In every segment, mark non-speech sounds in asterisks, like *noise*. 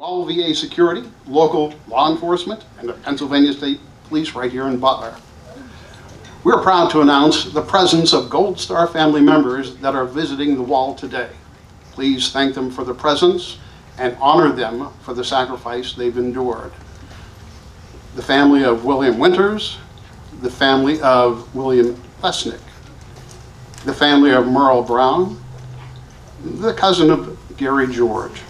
All VA security, local law enforcement, and the Pennsylvania State Police right here in Butler. We're proud to announce the presence of Gold Star family members that are visiting the wall today. Please thank them for their presence and honor them for the sacrifice they've endured. The family of William Winters, the family of William Lesnick, the family of Merle Brown, the cousin of Gary George,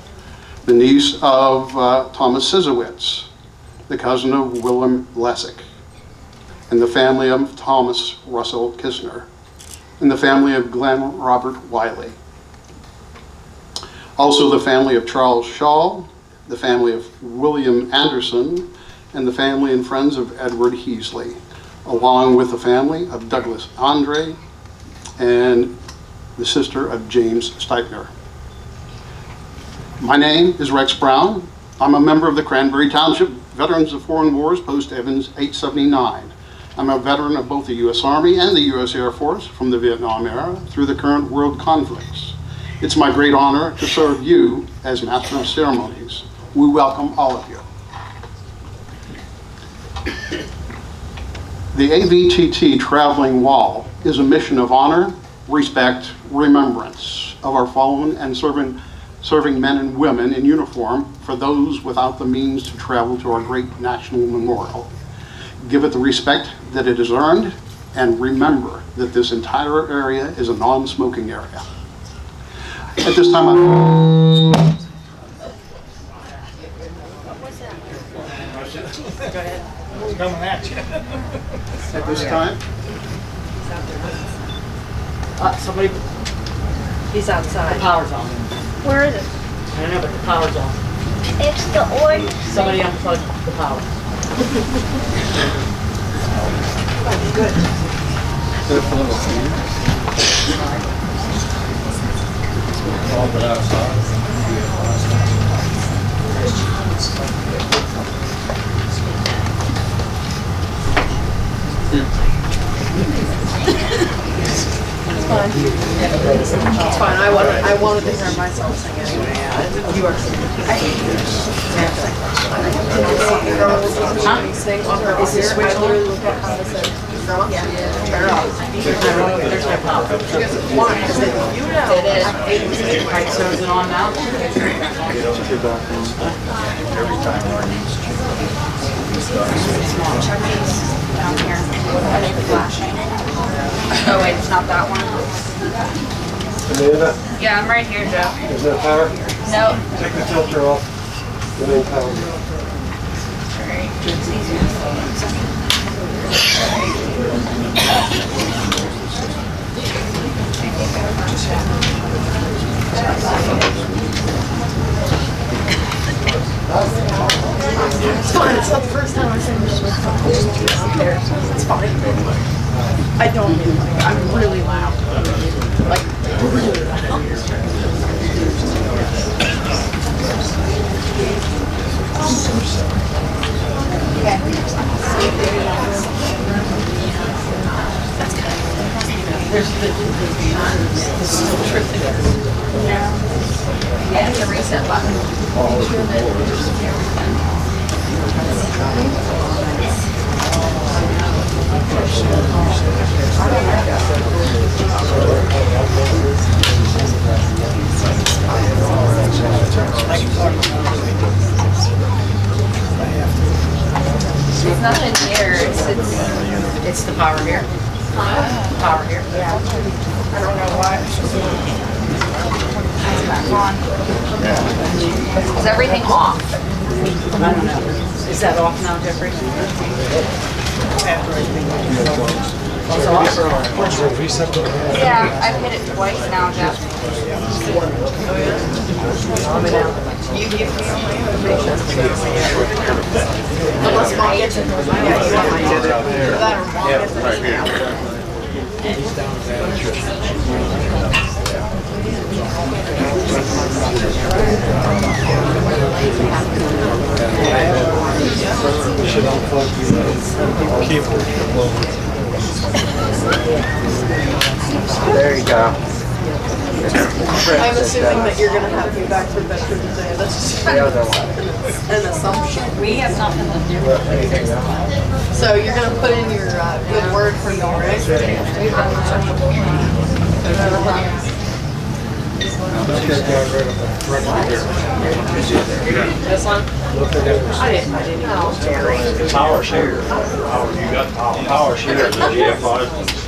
the niece of uh, Thomas Sizowitz, the cousin of Willem Lessig, and the family of Thomas Russell Kistner, and the family of Glenn Robert Wiley. Also the family of Charles Shaw, the family of William Anderson, and the family and friends of Edward Heasley, along with the family of Douglas Andre and the sister of James Steipner. My name is Rex Brown. I'm a member of the Cranberry Township Veterans of Foreign Wars, Post Evans 879. I'm a veteran of both the U.S. Army and the U.S. Air Force from the Vietnam era through the current world conflicts. It's my great honor to serve you as Master of Ceremonies. We welcome all of you. The AVTT Traveling Wall is a mission of honor, respect, remembrance of our fallen and serving, serving men and women in uniform for those without the means to travel to our great national memorial. Give it the respect that it has earned and remember that this entire area is a non-smoking area. At this time, I Coming at this time, Uh, somebody, He's outside. the power's on. Where is it? I don't know, but the power's on. It's the orange. Somebody unplugged the power. *laughs* It's fine. It's fine. I wanted, I wanted to hear myself sing anyway. You are on her Is this switch I on? look at how to say, turn off? Yeah. Turn off. There's no power. Why? I you know. It is. Right, so is it on now? Down here. Flashing. *laughs* Oh wait, it's not that one. Amanda, Yeah, I'm right here, Joe. is that power? No. Take the filter off. Then in power. It's fine. It's not the first time I sing this with there. It's fine. I don't mean like, I'm really loud. Like, really loud. Yeah, the reset button. It's nothing here. It's, it's, It's the power here. Power here. I don't know why. is everything off? I don't know. Is that off now, Jeffrey? It's off? Yeah, I've hit it twice now, Jeff. You give me all my information. Unless mom gets. Yeah, you want my That or mom it. Should unplug your keyboard. There you go. I'm assuming that you're gonna have me back for Veterans Day, that's just an assumption. We have something to do with it. So you're gonna put in your uh, good word for me, right? This one? I didn't, I didn't know. Power share. Power, you got power, power share, the GFI.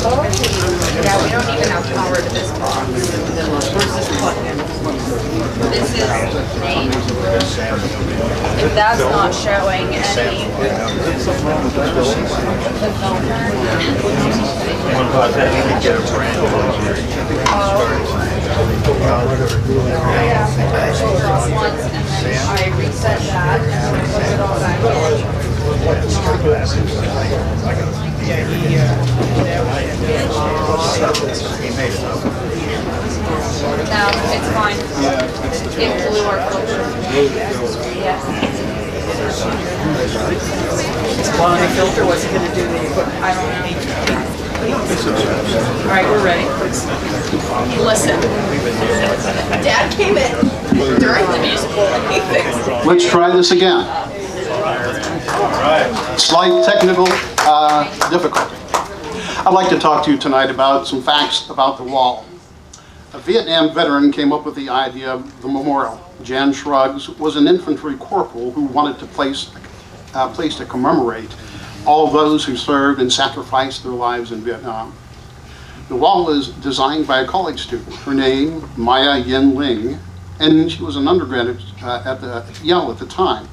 Yeah, we don't even have power to this box. This is named. If that's not showing any. The filter. Once and then I reset that and put it all back in. No, it's fine. It blew our filter. Yes. Well, the filter wasn't gonna do the equipment. I don't know. All right, we're ready. Listen, Dad came in during the musical he. Let's try this again. Slight technical uh, difficulty. I'd like to talk to you tonight about some facts about the wall. A Vietnam veteran came up with the idea of the memorial. Jan Scruggs was an infantry corporal who wanted to place a place to commemorate all those who served and sacrificed their lives in Vietnam. The wall was designed by a college student. Her name, Maya Ying Lin, and she was an undergraduate uh, at the Yale at the time.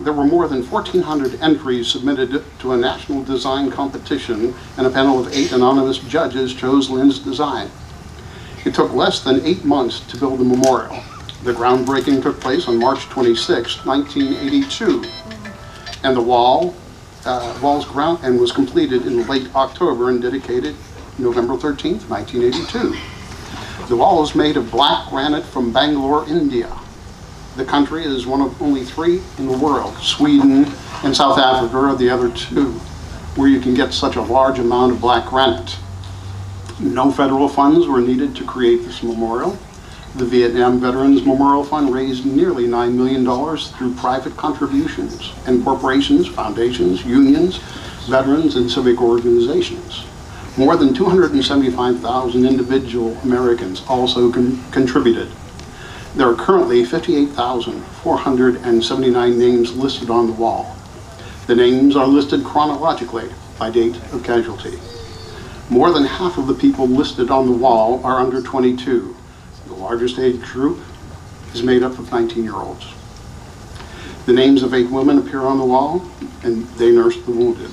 There were more than 1,400 entries submitted to a national design competition, and a panel of eight anonymous judges chose Lin's design. It took less than eight months to build the memorial. The groundbreaking took place on March 26, 1982, and the wall, uh, wall's ground, and was completed in late October and dedicated November 13, 1982. The wall is made of black granite from Bangalore, India. The country is one of only three in the world, Sweden and South Africa are the other two, where you can get such a large amount of black granite. No federal funds were needed to create this memorial. The Vietnam Veterans Memorial Fund raised nearly $9 million through private contributions and corporations, foundations, unions, veterans, and civic organizations. More than 275,000 individual Americans also con- contributed. There are currently 58,479 names listed on the wall. The names are listed chronologically by date of casualty. More than half of the people listed on the wall are under 22. The largest age group is made up of 19-year-olds. The names of eight women appear on the wall, and they nursed the wounded.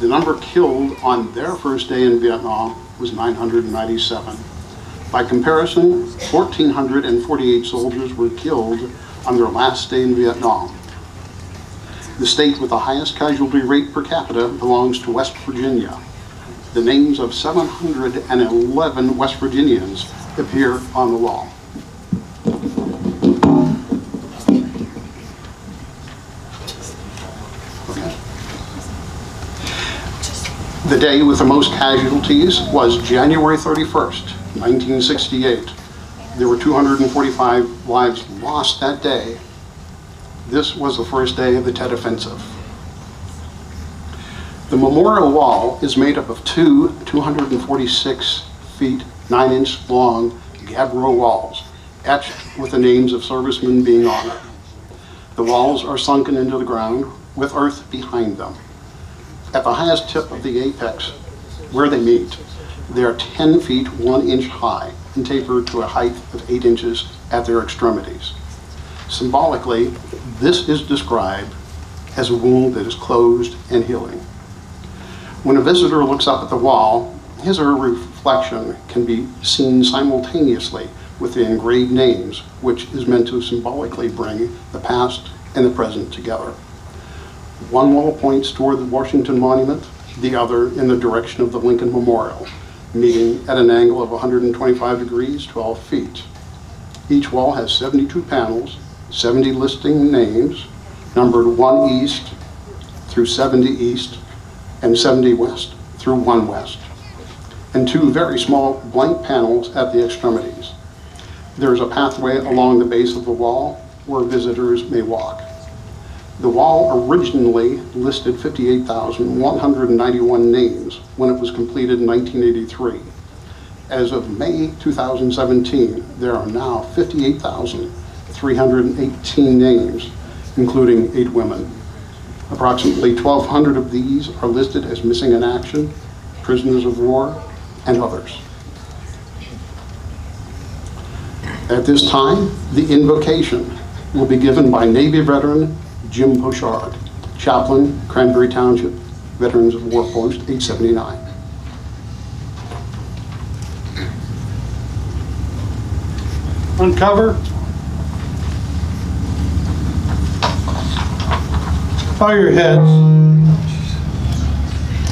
The number killed on their first day in Vietnam was 997. By comparison, 1,448 soldiers were killed on their last day in Vietnam. The state with the highest casualty rate per capita belongs to West Virginia. The names of 711 West Virginians appear on the wall. The day with the most casualties was January 31st, 1968. There were 245 lives lost that day. This was the first day of the Tet Offensive. The memorial wall is made up of two 246 feet 9 inch long gabbro walls, etched with the names of servicemen being honored. The walls are sunken into the ground with earth behind them. At the highest tip of the apex, where they meet, they are 10 feet 1 inch high and taper to a height of 8 inches at their extremities. Symbolically, this is described as a wound that is closed and healing. When a visitor looks up at the wall, his or her reflection can be seen simultaneously with the engraved names, which is meant to symbolically bring the past and the present together. One wall points toward the Washington Monument, the other in the direction of the Lincoln Memorial, meeting at an angle of 125 degrees, 12 feet. Each wall has 72 panels, 70 listing names, numbered 1 east through 70 east, and 70 west through 1 west, and two very small blank panels at the extremities. There is a pathway along the base of the wall where visitors may walk. The wall originally listed 58,191 names when it was completed in 1983. As of May 2017, there are now 58,318 names, including eight women. Approximately 1,200 of these are listed as missing in action, prisoners of war, and others. At this time, the invocation will be given by Navy veteran Jim Pochard, chaplain, Cranberry Township, Veterans of War Post 879. uncover. Your heads.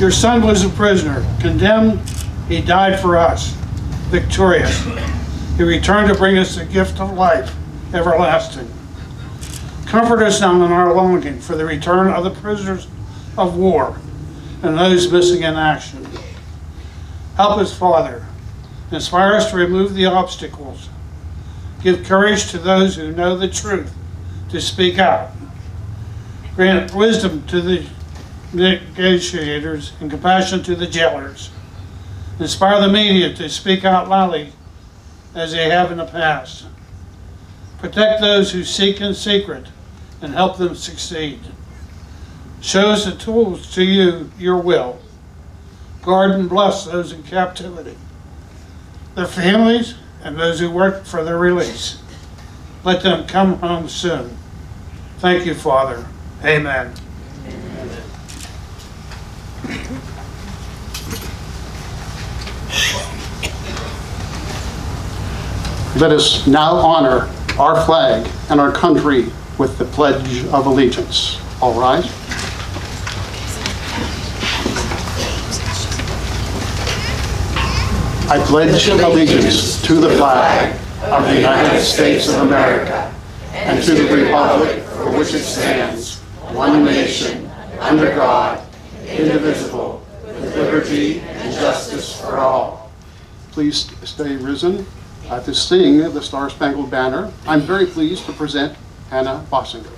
Your son was a prisoner, condemned, he died for us, victorious. He returned to bring us the gift of life, everlasting. Comfort us now in our longing for the return of the prisoners of war and those missing in action. Help us, Father. Inspire us to remove the obstacles Give courage to those who know the truth to speak out. Grant wisdom to the negotiators and compassion to the jailers. Inspire the media to speak out loudly as they have in the past. Protect those who seek in secret and help them succeed. Show us the tools to you, your will. Guard and bless those in captivity. Their families, and those who work for their release. Let them come home soon. Thank you, Father. Amen. Let us now honor our flag and our country with the Pledge of Allegiance. All rise. I pledge allegiance to the flag of the United States of America and to the republic for which it stands, one nation, under God, indivisible, with liberty and justice for all. Please stay risen. Uh, to sing the Star Spangled Banner, I'm very pleased to present Hannah Bossinger.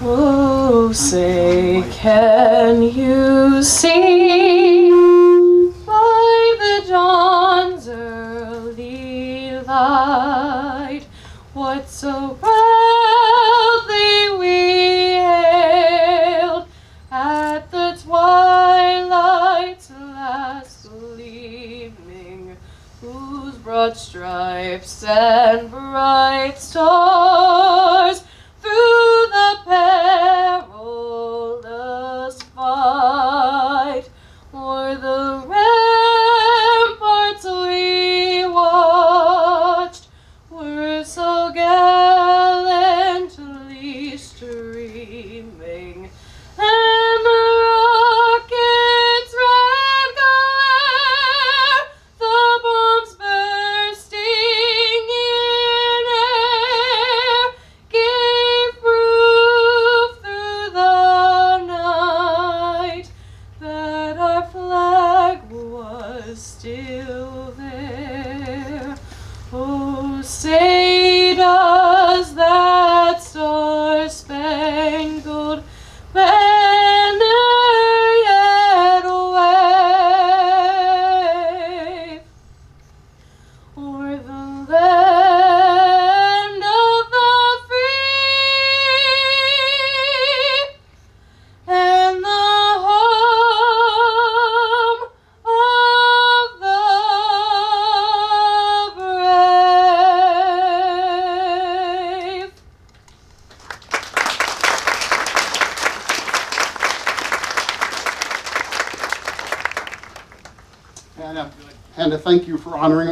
Oh, say, can you see by the dawn's early light what so proudly broad stripes and bright stars through the perilous fight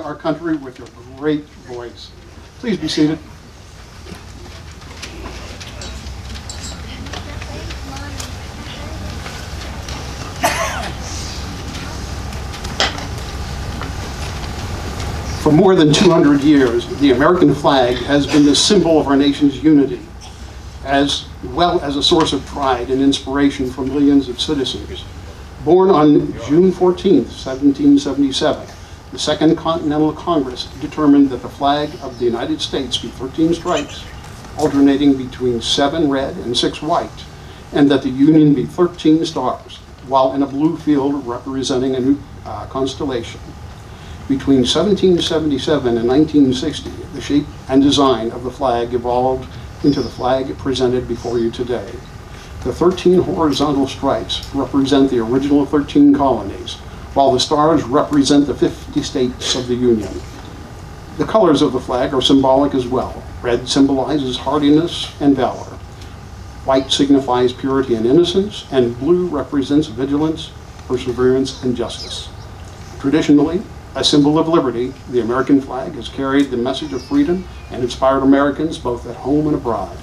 our country with your great voice. Please be seated. For more than 200 years, the American flag has been the symbol of our nation's unity, as well as a source of pride and inspiration for millions of citizens. Born on June 14, 1777, the Second Continental Congress determined that the flag of the United States be 13 stripes, alternating between seven red and six white, and that the Union be 13 stars, while in a blue field representing a new uh, constellation. Between 1777 and 1960, the shape and design of the flag evolved into the flag presented before you today. The 13 horizontal stripes represent the original 13 colonies, while the stars represent the 50 states of the Union. The colors of the flag are symbolic as well. Red symbolizes hardiness and valor. White signifies purity and innocence, and blue represents vigilance, perseverance, and justice. Traditionally, a symbol of liberty, the American flag has carried the message of freedom and inspired Americans both at home and abroad.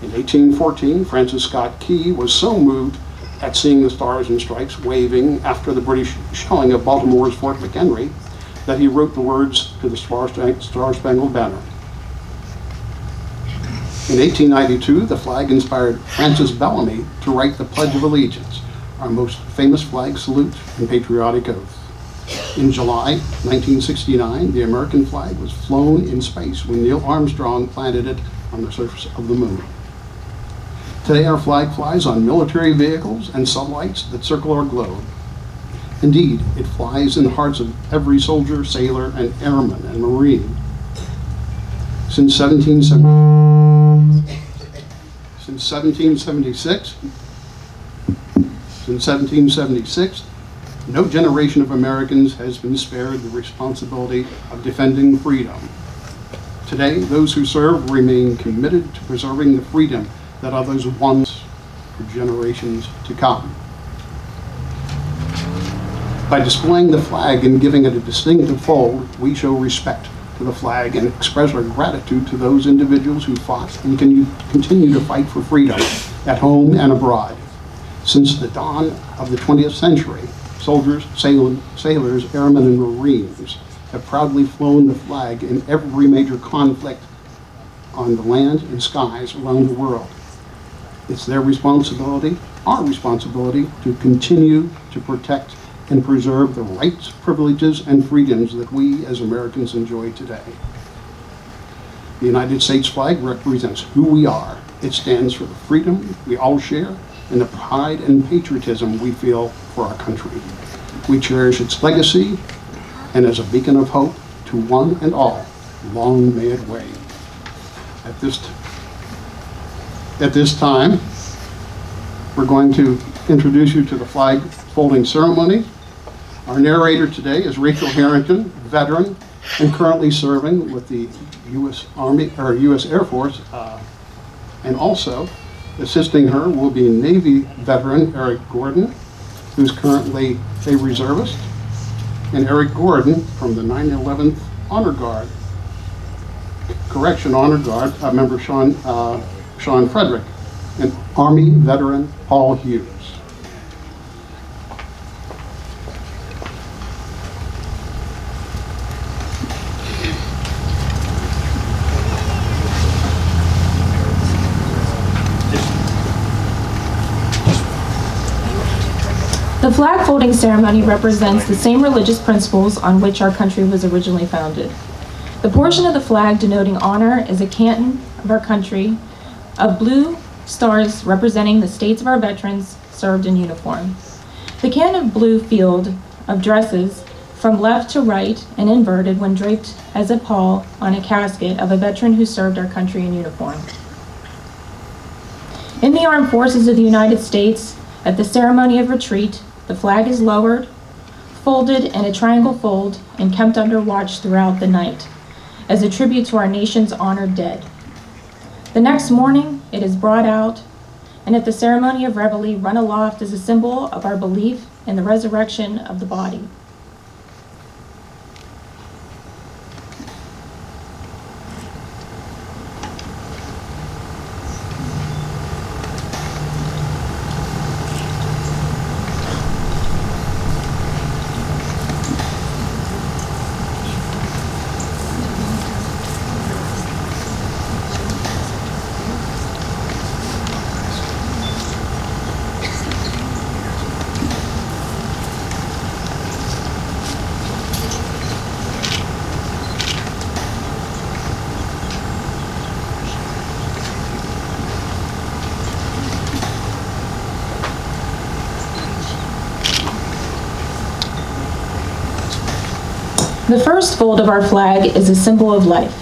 In 1814, Francis Scott Key was so moved at seeing the stars and stripes waving after the British shelling of Baltimore's Fort McHenry that he wrote the words to the Star Spangled Banner. In 1892, the flag inspired Francis Bellamy to write the Pledge of Allegiance, our most famous flag salute and patriotic oath. In July 1969, the American flag was flown in space when Neil Armstrong planted it on the surface of the moon. Today, our flag flies on military vehicles and satellites that circle our globe. Indeed, it flies in the hearts of every soldier, sailor, and airman and marine. Since 1770, since 1776, since 1776, no generation of Americans has been spared the responsibility of defending freedom. Today, those who serve remain committed to preserving the freedom that others won for generations to come. By displaying the flag and giving it a distinctive fold, we show respect to the flag and express our gratitude to those individuals who fought and can continue to fight for freedom at home and abroad. Since the dawn of the 20th century, soldiers, sail- sailors, airmen, and Marines have proudly flown the flag in every major conflict on the land and skies around the world. It's their responsibility, our responsibility, to continue to protect and preserve the rights, privileges, and freedoms that we as Americans enjoy today. The United States flag represents who we are. It stands for the freedom we all share and the pride and patriotism we feel for our country. We cherish its legacy and as a beacon of hope to one and all, long may it wave. At this, at this time, we're going to introduce you to the flag folding ceremony. Our narrator today is Rachel Harrington, veteran and currently serving with the U.S. Army or U.S. Air Force. Uh, and also assisting her will be Navy veteran Eric Gordon, who's currently a reservist, and Eric Gordon from the 9/11th Honor Guard, Correction Honor Guard, uh, member Sean uh, Sean Frederick, and Army veteran Paul Hughes. The flag folding ceremony represents the same religious principles on which our country was originally founded. The portion of the flag denoting honor is a canton of our country of blue stars representing the states of our veterans served in uniform. The canton of blue field of dresses from left to right and inverted when draped as a pall on a casket of a veteran who served our country in uniform. In the armed forces of the United States, at the ceremony of retreat, the flag is lowered, folded in a triangle fold, and kept under watch throughout the night as a tribute to our nation's honored dead. The next morning, it is brought out and at the ceremony of reveille run aloft as a symbol of our belief in the resurrection of the body. The first fold of our flag is a symbol of life.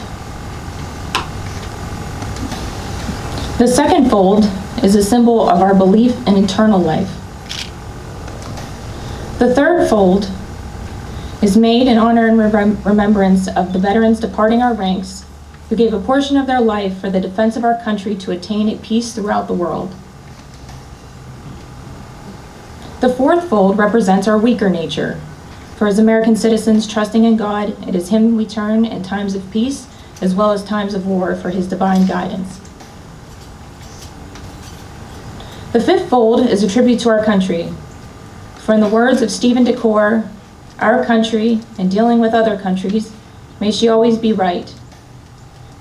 The second fold is a symbol of our belief in eternal life. The third fold is made in honor and remem- remembrance of the veterans departing our ranks who gave a portion of their life for the defense of our country to attain a peace throughout the world. The fourth fold represents our weaker nature. For as American citizens trusting in God, it is Him we turn in times of peace as well as times of war for His divine guidance. The fifth fold is a tribute to our country. For in the words of Stephen Decatur, our country, in dealing with other countries, may she always be right.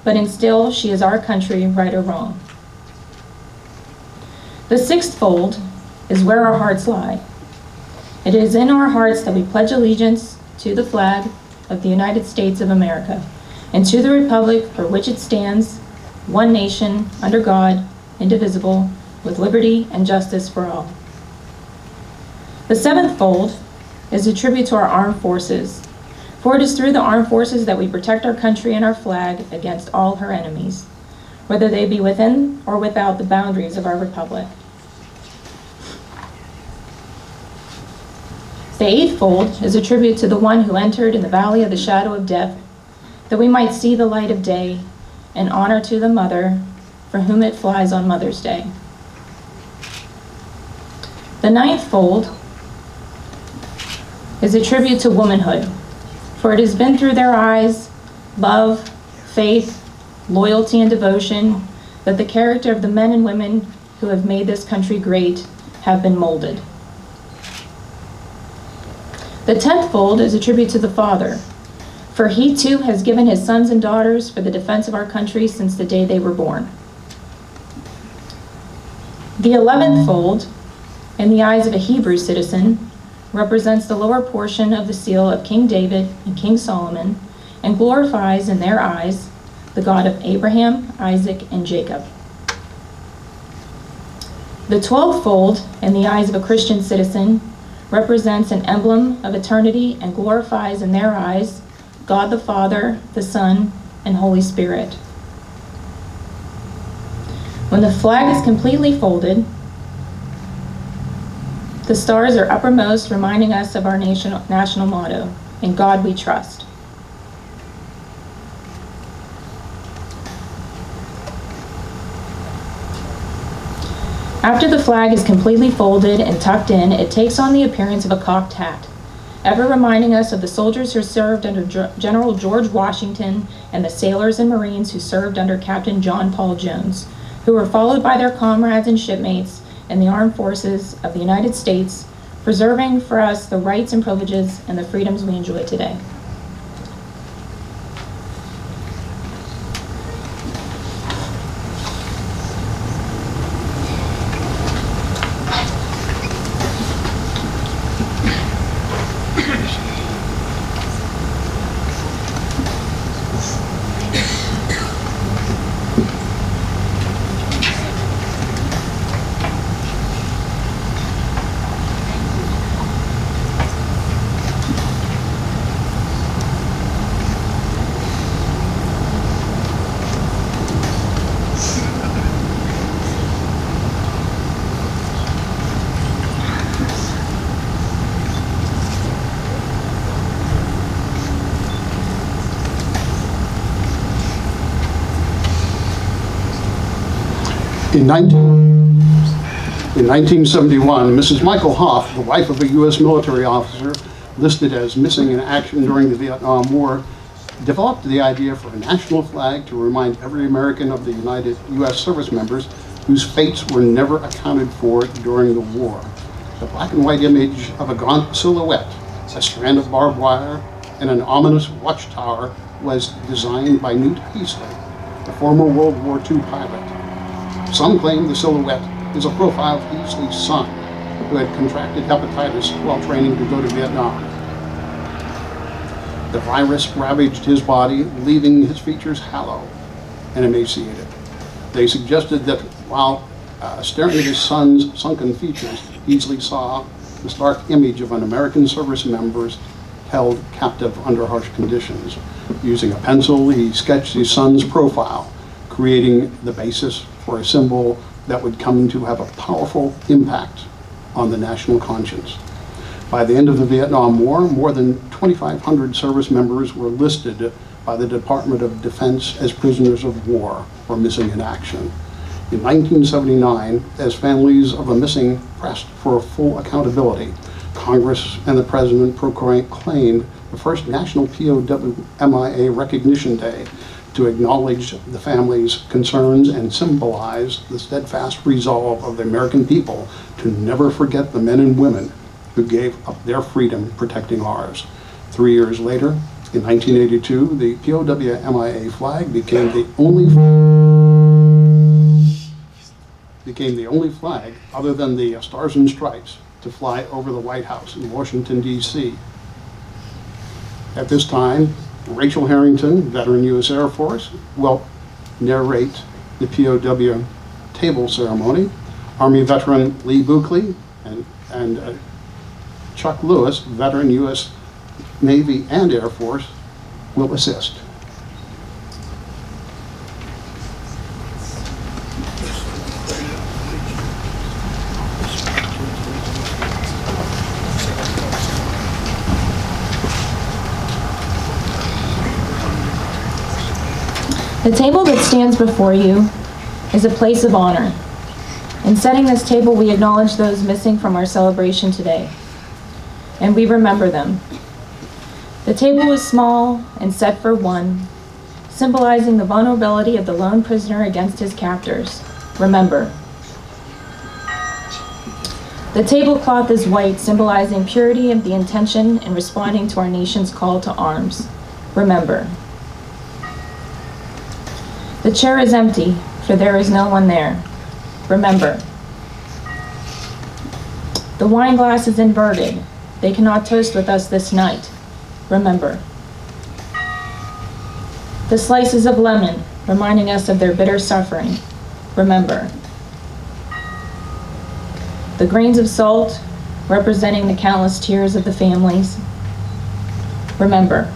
But in still, she is our country, right or wrong. The sixth fold is where our hearts lie. It is in our hearts that we pledge allegiance to the flag of the United States of America and to the republic for which it stands, one nation, under God, indivisible, with liberty and justice for all. The seventh fold is a tribute to our armed forces, for it is through the armed forces that we protect our country and our flag against all her enemies, whether they be within or without the boundaries of our republic. The eighth fold is a tribute to the one who entered in the valley of the shadow of death, that we might see the light of day, and honor to the mother for whom it flies on Mother's Day. The ninth fold is a tribute to womanhood, for it has been through their eyes, love, faith, loyalty, and devotion that the character of the men and women who have made this country great have been molded. The tenth fold is a tribute to the Father, for he too has given his sons and daughters for the defense of our country since the day they were born. The eleventh fold, in the eyes of a Hebrew citizen, represents the lower portion of the seal of King David and King Solomon and glorifies in their eyes the God of Abraham, Isaac, and Jacob. The twelfth fold, in the eyes of a Christian citizen, represents an emblem of eternity and glorifies in their eyes God the Father, the Son, and Holy Spirit. When the flag is completely folded, the stars are uppermost, reminding us of our nation, national motto In God we trust. After the flag is completely folded and tucked in, it takes on the appearance of a cocked hat, ever reminding us of the soldiers who served under Ge- General George Washington and the sailors and Marines who served under Captain John Paul Jones, who were followed by their comrades and shipmates in the armed forces of the United States, preserving for us the rights and privileges and the freedoms we enjoy today. In 19, in 1971, Mrs. Michael Hoff, the wife of a U.S. military officer listed as missing in action during the Vietnam War, developed the idea for a national flag to remind every American of the United U.S. service members whose fates were never accounted for during the war. The black and white image of a gaunt silhouette, a strand of barbed wire, and an ominous watchtower was designed by Newt Heisley, a former World War II pilot. Some claim the silhouette is a profile of Heisley's son, who had contracted hepatitis while training to go to Vietnam. The virus ravaged his body, leaving his features hollow and emaciated. They suggested that while uh, staring at his son's sunken features, Heisley saw the stark image of an American service member's held captive under harsh conditions. Using a pencil, he sketched his son's profile, creating the basis for a symbol that would come to have a powerful impact on the national conscience. By the end of the Vietnam War, more than 2,500 service members were listed by the Department of Defense as prisoners of war or missing in action. In 1979, as families of the missing pressed for full accountability, Congress and the President proclaimed the first National POW MIA Recognition Day to acknowledge the family's concerns and symbolize the steadfast resolve of the American people to never forget the men and women who gave up their freedom protecting ours. Three years later, in 1982, the POW MIA flag became the only became the only flag other than the Stars and Stripes to fly over the White House in Washington, D.C. At this time, Rachel Harrington, veteran U.S. Air Force, will narrate the POW table ceremony. Army veteran Lee Buckley and, and uh, Chuck Lewis, veteran U.S. Navy and Air Force, will assist. The table that stands before you is a place of honor. In setting this table, we acknowledge those missing from our celebration today, and we remember them. The table is small and set for one, symbolizing the vulnerability of the lone prisoner against his captors. Remember. The tablecloth is white, symbolizing purity of the intention in responding to our nation's call to arms. Remember. The chair is empty, for there is no one there. Remember. The wine glass is inverted. They cannot toast with us this night. Remember. The slices of lemon, reminding us of their bitter suffering. Remember. The grains of salt, representing the countless tears of the families. Remember.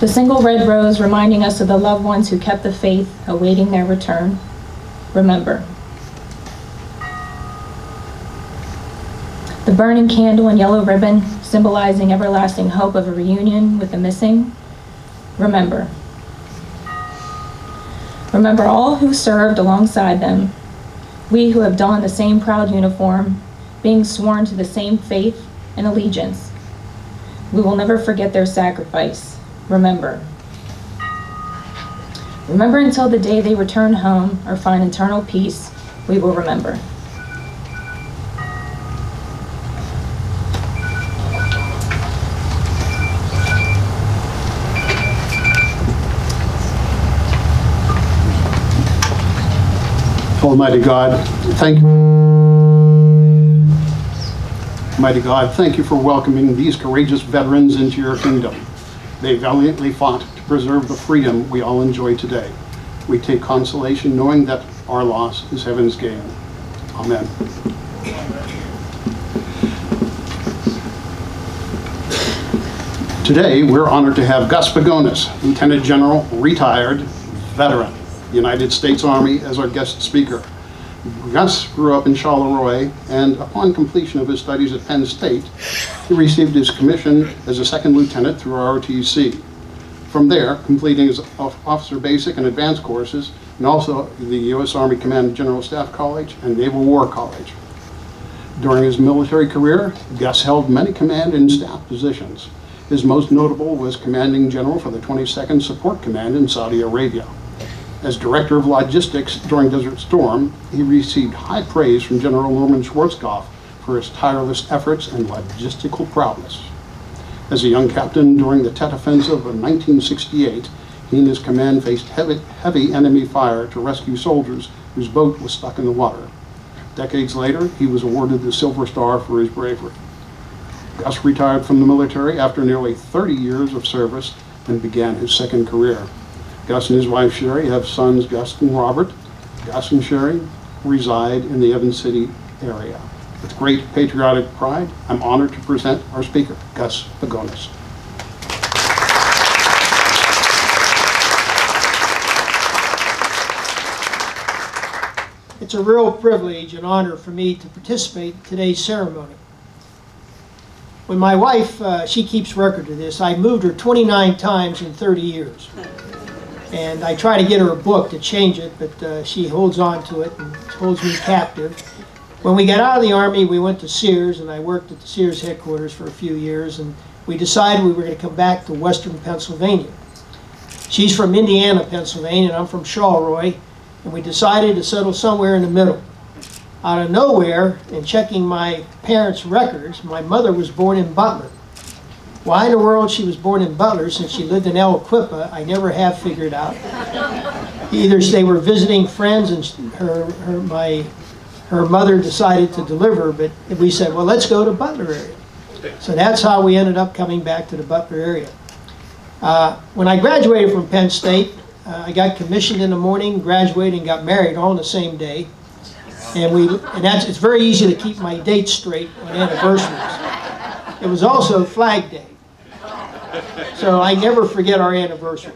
The single red rose reminding us of the loved ones who kept the faith, awaiting their return. Remember. The burning candle and yellow ribbon symbolizing everlasting hope of a reunion with the missing. Remember. Remember all who served alongside them, we who have donned the same proud uniform, being sworn to the same faith and allegiance. We will never forget their sacrifice remember. Remember until the day they return home or find eternal peace, we will remember. Almighty God, thank you. Mighty God, thank you for welcoming these courageous veterans into your kingdom. They valiantly fought to preserve the freedom we all enjoy today. We take consolation knowing that our loss is heaven's gain. Amen. Today, we're honored to have Gus Pagonis, Lieutenant General, retired, veteran, United States Army, as our guest speaker. Gus grew up in Charleroi, and upon completion of his studies at Penn State, he received his commission as a second lieutenant through ROTC. From there, completing his officer basic and advanced courses, and also the U.S. Army Command General Staff College and Naval War College. During his military career, Gus held many command and staff positions. His most notable was commanding general for the 22nd Support Command in Saudi Arabia. As Director of Logistics during Desert Storm, he received high praise from General Norman Schwarzkopf for his tireless efforts and logistical prowess. As a young captain during the Tet Offensive of 1968, he and his command faced heavy, heavy enemy fire to rescue soldiers whose boat was stuck in the water. Decades later, he was awarded the Silver Star for his bravery. Gus retired from the military after nearly 30 years of service and began his second career. Gus and his wife Sherry have sons Gus and Robert. Gus and Sherry reside in the Evans City area. With great patriotic pride, I'm honored to present our speaker, Gus Pagonis. It's a real privilege and honor for me to participate in today's ceremony. When my wife, uh, she keeps record of this, I moved her 29 times in 30 years. And I try to get her a book to change it, but uh, she holds on to it and holds me captive. When we got out of the Army, we went to Sears, and I worked at the Sears headquarters for a few years, and we decided we were going to come back to Western Pennsylvania. She's from Indiana, Pennsylvania, and I'm from Charleroi, and we decided to settle somewhere in the middle. Out of nowhere, in checking my parents' records, my mother was born in Butler. Why in the world she was born in Butler since she lived in Aliquippa, I never have figured out. Either they were visiting friends and her, her, my, her mother decided to deliver, but we said, well, let's go to Butler area. So that's how we ended up coming back to the Butler area. Uh, when I graduated from Penn State, uh, I got commissioned in the morning, graduated, and got married all on the same day. And we, and that's, it's very easy to keep my dates straight on anniversaries. It was also Flag Day. So I never forget our anniversary.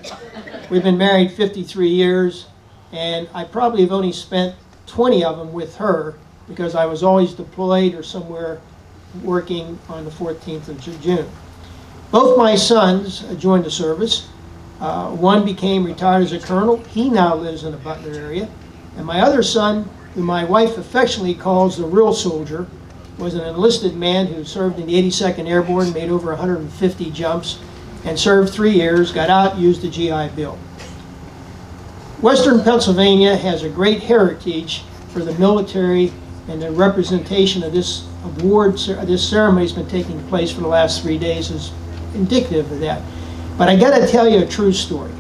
We've been married 53 years, and I probably have only spent 20 of them with her because I was always deployed or somewhere working on the 14th of June. Both my sons joined the service. Uh, one became retired as a colonel. He now lives in the Butler area. And my other son, who my wife affectionately calls the real soldier, was an enlisted man who served in the 82nd Airborne, made over 150 jumps, and served three years, got out, used the GI Bill. Western Pennsylvania has a great heritage for the military and the representation of this award, this ceremony has been taking place for the last three days is indicative of that. But I gotta tell you a true story.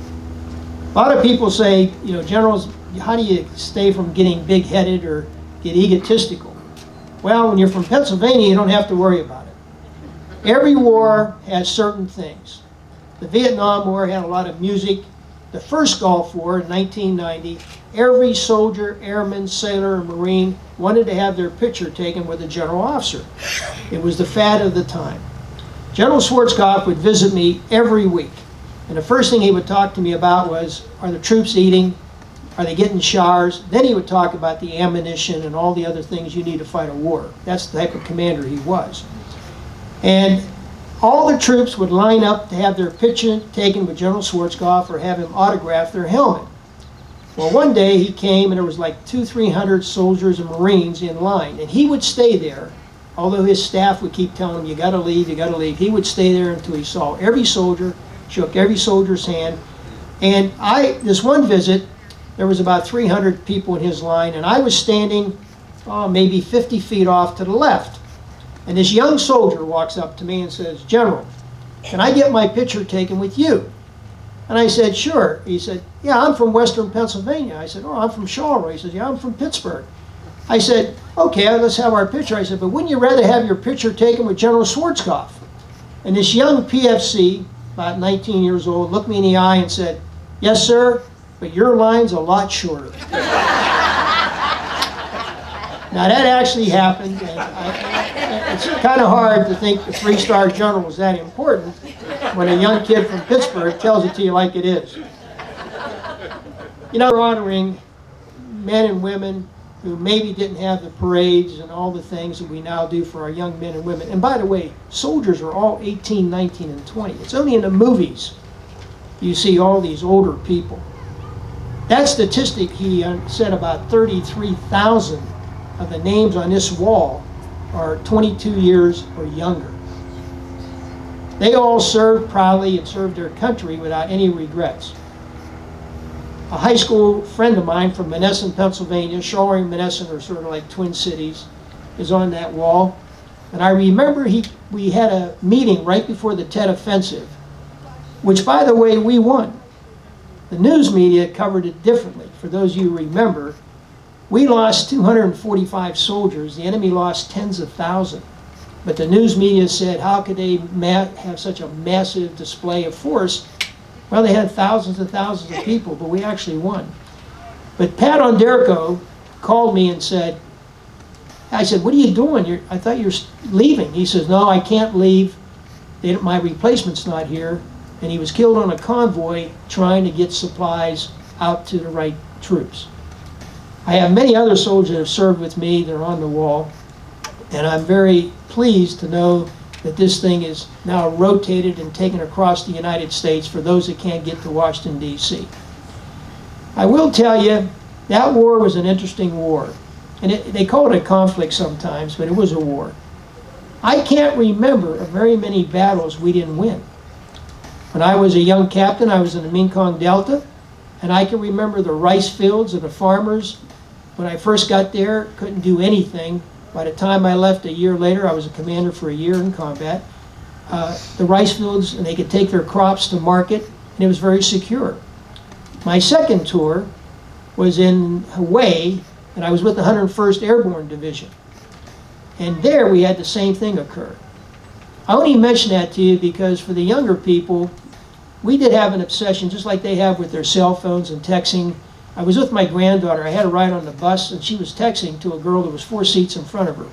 A lot of people say, you know, generals, how do you stay from getting big-headed or get egotistical? Well, when you're from Pennsylvania, you don't have to worry about it. Every war has certain things. The Vietnam War had a lot of music. The first Gulf War in 1990, every soldier, airman, sailor, and marine wanted to have their picture taken with a general officer. It was the fad of the time. General Schwarzkopf would visit me every week. And the first thing he would talk to me about was, are the troops eating? Are they getting showers? Then he would talk about the ammunition and all the other things you need to fight a war. That's the type of commander he was. And all the troops would line up to have their picture taken with General Schwarzkopf or have him autograph their helmet. Well, one day he came and there was like two, three hundred soldiers and Marines in line, and he would stay there. Although his staff would keep telling him, "You got to leave, you got to leave," he would stay there until he saw every soldier, shook every soldier's hand. And I, this one visit, there was about 300 people in his line, and I was standing, oh, maybe 50 feet off to the left. And this young soldier walks up to me and says, General, can I get my picture taken with you? And I said, sure. He said, yeah, I'm from Western Pennsylvania. I said, oh, I'm from Charleroi. He says, yeah, I'm from Pittsburgh. I said, okay, let's have our picture. I said, but wouldn't you rather have your picture taken with General Schwarzkopf? And this young PFC, about 19 years old, looked me in the eye and said, yes, sir, but your line's a lot shorter. Now that actually happened, I, it's kind of hard to think the three-star general was that important when a young kid from Pittsburgh tells it to you like it is. You know, we're honoring men and women who maybe didn't have the parades and all the things that we now do for our young men and women. And by the way, soldiers are all 18, 19, and 20. It's only in the movies you see all these older people. That statistic, he uh, said about 33,000 of the names on this wall are 22 years or younger. They all served proudly and served their country without any regrets. A high school friend of mine from Monessen, Pennsylvania, Charleroi and Monessen are sort of like twin cities, is on that wall. And I remember he, we had a meeting right before the Tet Offensive, which, by the way, we won. The news media covered it differently. For those of you who remember, we lost 245 soldiers. The enemy lost tens of thousands. But the news media said, how could they have such a massive display of force? Well, they had thousands and thousands of people, but we actually won. But Pat Onderco called me and said, I said, what are you doing? You're, I thought you were leaving. He says, no, I can't leave. They, my replacement's not here. And he was killed on a convoy trying to get supplies out to the right troops. I have many other soldiers that have served with me. They're on the wall. And I'm very pleased to know that this thing is now rotated and taken across the United States for those that can't get to Washington, D.C. I will tell you, that war was an interesting war. And it, they call it a conflict sometimes, but it was a war. I can't remember of very many battles we didn't win. When I was a young captain, I was in the Mekong Delta, and I can remember the rice fields and the farmers. When I first got there, couldn't do anything. By the time I left a year later, I was a commander for a year in combat. Uh, the rice fields, and they could take their crops to market, and it was very secure. My second tour was in Hawaii, and I was with the 101st Airborne Division. And there we had the same thing occur. I only mention that to you because for the younger people, we did have an obsession, just like they have with their cell phones and texting. I was with my granddaughter. I had a ride on the bus, and she was texting to a girl that was four seats in front of her.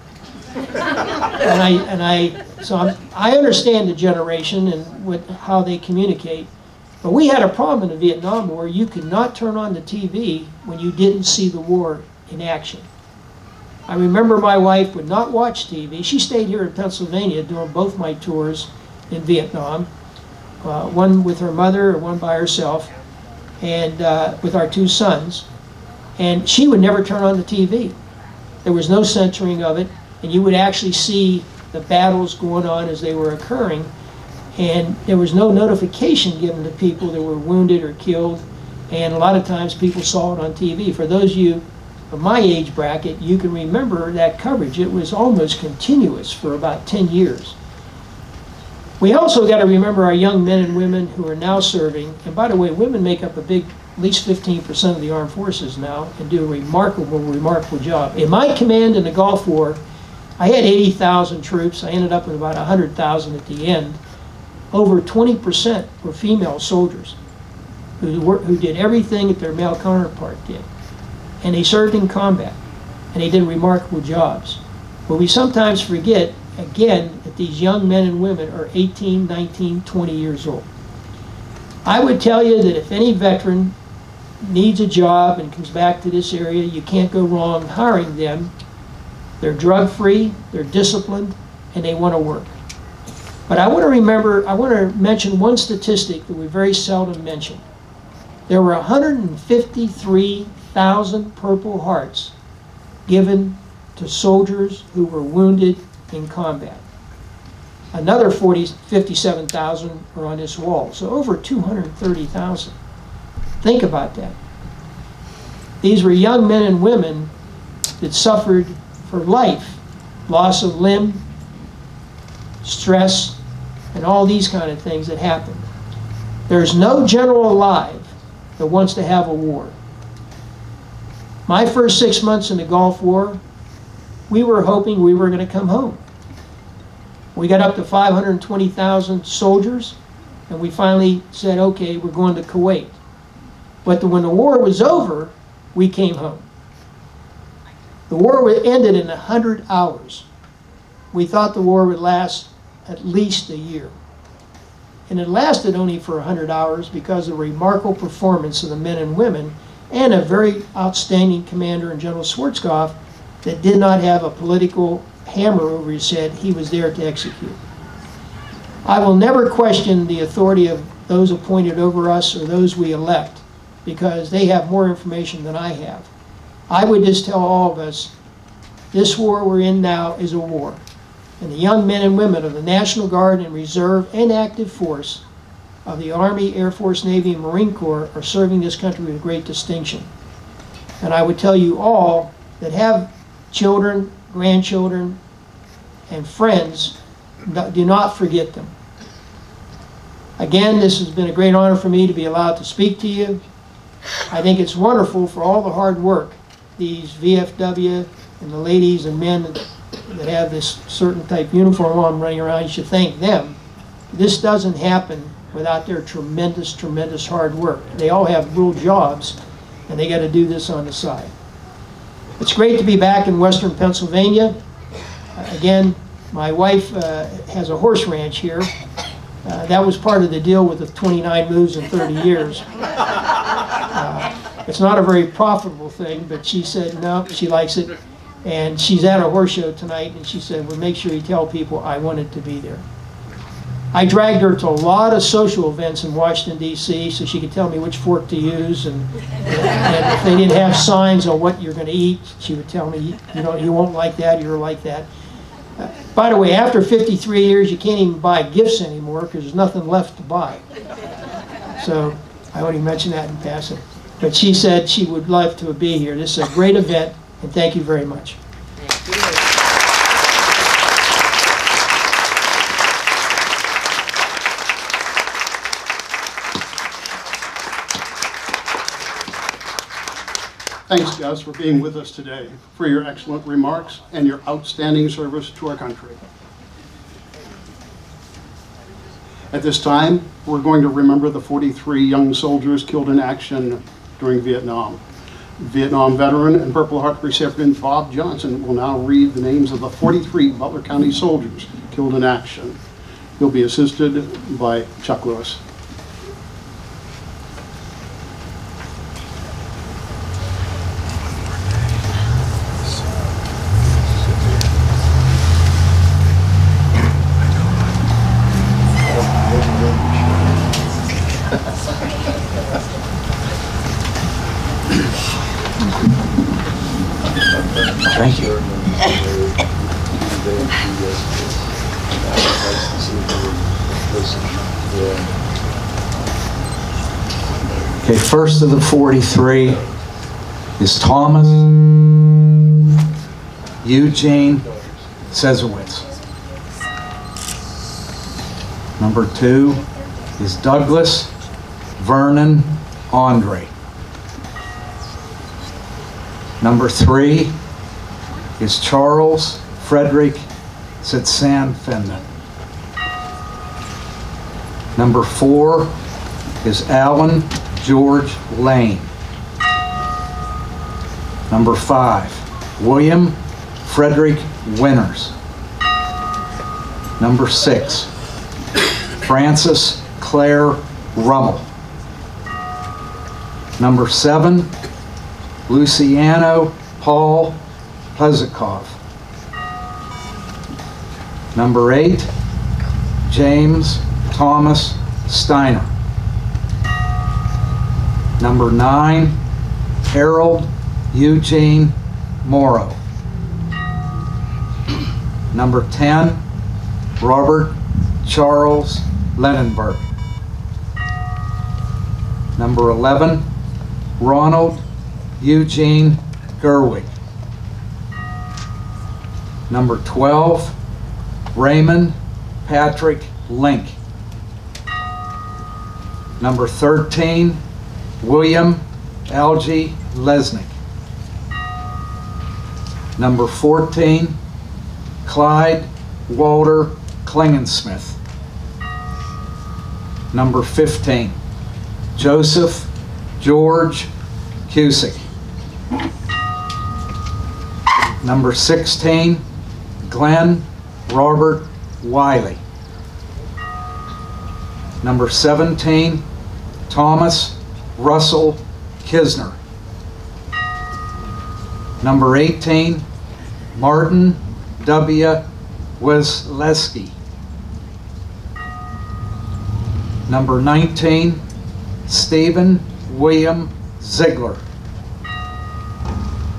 and I, and I, so I'm, I understand the generation and what, how they communicate. But we had a problem in the Vietnam War. You could not turn on the TV when you didn't see the war in action. I remember my wife would not watch TV. She stayed here in Pennsylvania during both my tours in Vietnam, uh, one with her mother and one by herself, and uh, with our two sons. And she would never turn on the TV. There was no censoring of it, and you would actually see the battles going on as they were occurring. And there was no notification given to people that were wounded or killed. And a lot of times people saw it on TV. For those of you of my age bracket, you can remember that coverage. It was almost continuous for about 10 years. We also got to remember our young men and women who are now serving. And by the way, women make up a big, at least 15% of the armed forces now and do a remarkable, remarkable job. In my command in the Gulf War, I had 80,000 troops. I ended up with about 100,000 at the end. Over 20% were female soldiers who, were, who did everything that their male counterpart did and they served in combat, and they did remarkable jobs. But we sometimes forget, again, that these young men and women are 18, 19, 20 years old. I would tell you that if any veteran needs a job and comes back to this area, you can't go wrong hiring them. They're drug-free, they're disciplined, and they want to work. But I want to remember, I want to mention one statistic that we very seldom mention. There were 153,000 Purple Hearts given to soldiers who were wounded in combat. Another 40, 57,000 are on this wall, so over 230,000. Think about that. These were young men and women that suffered for life, loss of limb, stress, and all these kind of things that happen. There's no general alive that wants to have a war. My first six months in the Gulf War, we were hoping we were going to come home. We got up to 520,000 soldiers, and we finally said, okay, we're going to Kuwait. But the, when the war was over, we came home. The war ended in 100 hours. We thought the war would last at least a year. And it lasted only for 100 hours because of the remarkable performance of the men and women and a very outstanding commander in General Schwarzkopf that did not have a political hammer over his head. He was there to execute. I will never question the authority of those appointed over us or those we elect because they have more information than I have. I would just tell all of us, this war we're in now is a war. And the young men and women of the National Guard and Reserve and active force of the Army, Air Force, Navy, and Marine Corps are serving this country with great distinction. And I would tell you all that have children, grandchildren, and friends, do not forget them. Again, this has been a great honor for me to be allowed to speak to you. I think it's wonderful for all the hard work these VFW and the ladies and men that have this certain type uniform on running around, you should thank them. This doesn't happen without their tremendous, tremendous hard work. They all have real jobs, and they got to do this on the side. It's great to be back in western Pennsylvania. Uh, Again, my wife uh, has a horse ranch here. Uh, That was part of the deal with the 29 moves in 30 years. Uh, It's not a very profitable thing, but she said, no, she likes it. And she's at a horse show tonight, and she said, well, make sure you tell people I wanted to be there. I dragged her to a lot of social events in Washington DC so she could tell me which fork to use and, and if they didn't have signs on what you're going to eat, she would tell me, you know, you won't like that, you're like that. Uh, By the way, after 53 years, you can't even buy gifts anymore because there's nothing left to buy. So I already mentioned that in passing. But she said she would love to be here. This is a great event, and thank you very much. Thanks, Gus, for being with us today, for your excellent remarks and your outstanding service to our country. At this time, we're going to remember the 43 young soldiers killed in action during Vietnam. Vietnam veteran and Purple Heart recipient Bob Johnson will now read the names of the 43 Butler County soldiers killed in action. He'll be assisted by Chuck Lewis. Thank you. Okay, first of the 43 is Thomas Eugene Sezowitz. Number two is Douglas Vernon Andre. Number three is Charles Frederick Sitsan Fendon. Number four is Alan George Lane. Number five, William Frederick Winters. Number six, Francis Claire Rummel. Number seven, Luciano Paul Plezikov. Number eight, James Thomas Steiner. Number nine, Harold Eugene Morrow. Number 10, Robert Charles Lenenberg. Number 11, Ronald Eugene Gerwig. Number 12, Raymond Patrick Link. Number 13, William Algie Lesnick. Number 14, Clyde Walter Klingensmith. Number 15, Joseph George Cusick. Number 16, Glenn Robert Wiley. Number 17, Thomas Russell Kisner. Number 18, Martin W. Wesleski. Number 19, Stephen William Ziegler.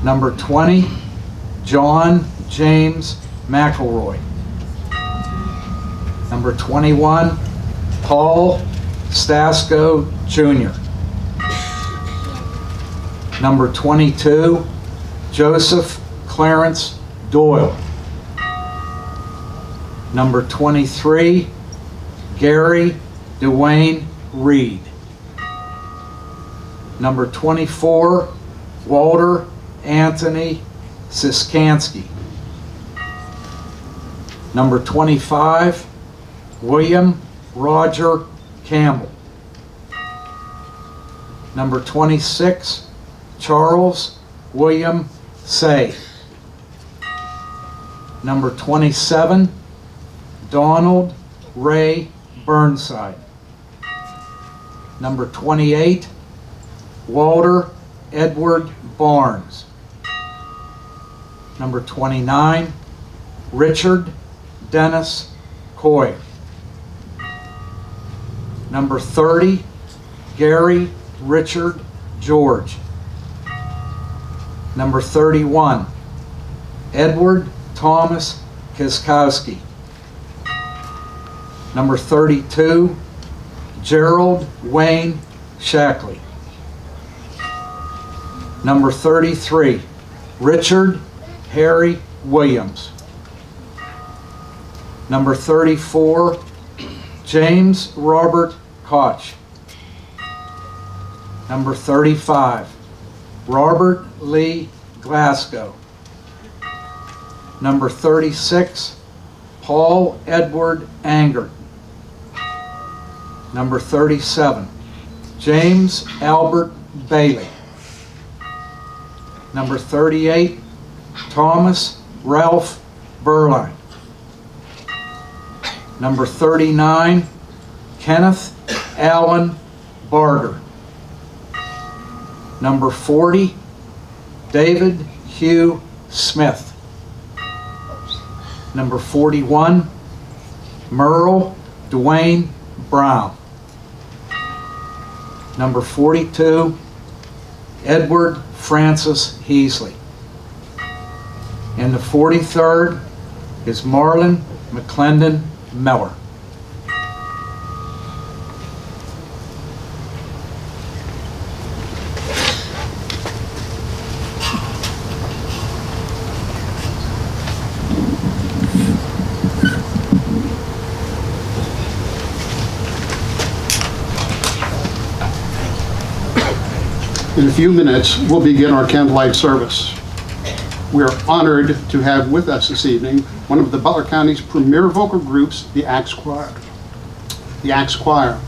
Number 20, John James McElroy. Number 21, Paul Stasco Jr. Number 22, Joseph Clarence Doyle. Number 23, Gary Dwayne Reed. Number 24, Walter Anthony Siskansky. Number 25, William Roger Campbell. Number 26, Charles William Say. Number 27, Donald Ray Burnside. Number 28, Walter Edward Barnes. Number 29, Richard Dennis Coy. Number 30, Gary Richard George. Number 31, Edward Thomas Kiskowski. Number 32, Gerald Wayne Shackley. Number 33, Richard Harry Williams. Number 34, James Robert Koch. Number 35, Robert Lee Glasgow. Number 36, Paul Edward Anger. Number 37, James Albert Bailey. Number 38, Thomas Ralph Burline. Number 39, Kenneth Allen Barger. Number 40, David Hugh Smith. Number 41, Merle Dwayne Brown. Number 42, Edward Francis Heasley. And the 43rd is Marlon McClendon Miller. Few minutes, we'll begin our candlelight service. We are honored to have with us this evening one of the Butler County's premier vocal groups, the Axe Choir. The Axe Choir.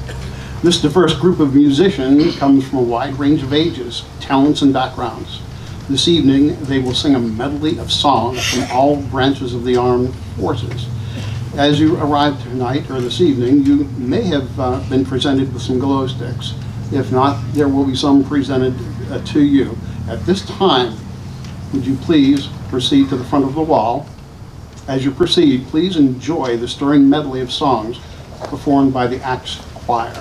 This diverse group of musicians comes from a wide range of ages, talents, and backgrounds. This evening, they will sing a medley of songs from all branches of the armed forces. As you arrived tonight, or this evening, you may have uh, been presented with some glow sticks. If not, there will be some presented Uh, to you. At this time, would you please proceed to the front of the wall? As you proceed, please enjoy the stirring medley of songs performed by the Axe Choir.